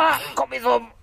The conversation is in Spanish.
¡Ah! ¡Comezón!